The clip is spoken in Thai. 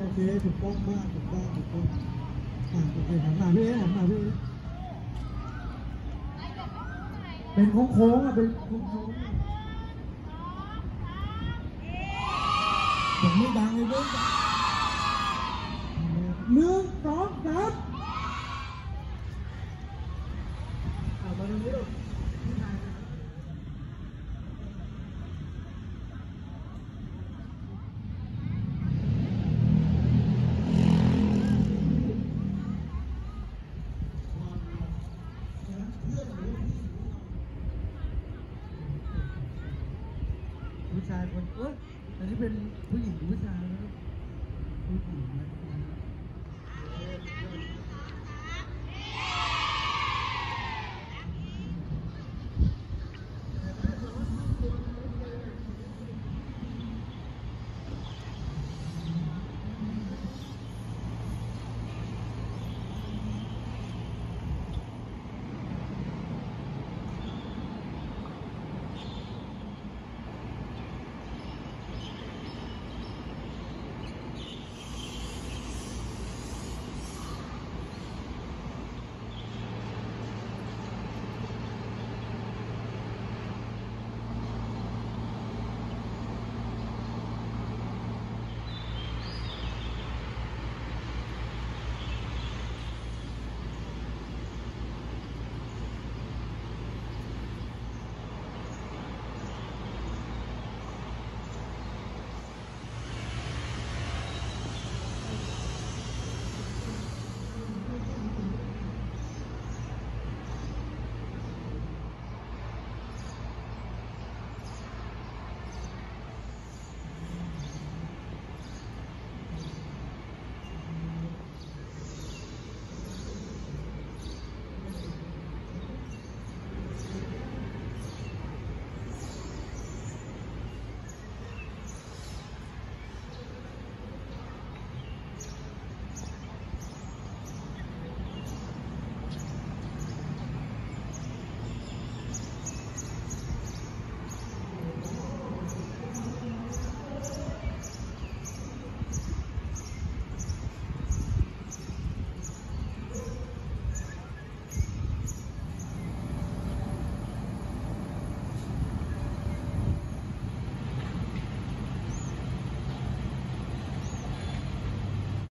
โอเคถูกต้องมากถูกต้องถูกต้องอ่าโอเคหันมาพี่เอ๊หันมาพี่เอ๊เป็นโค้งๆอะเป็นโค้งๆผมไม่ดังเลยด้วยหนึ่งสองสาม คนเอ้ยอันนี้เป็นผู้หญิงหรืผู้ชายนะครับผู้หญิงนะ